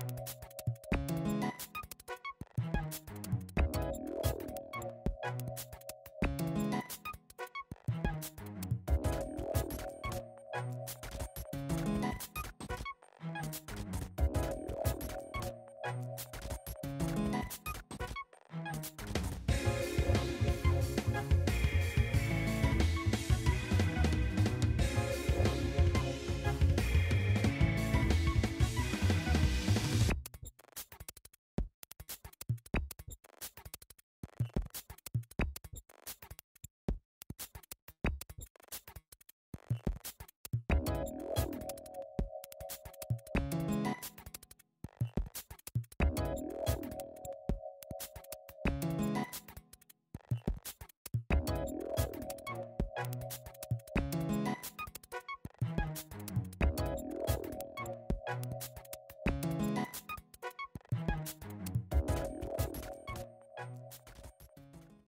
you Bye.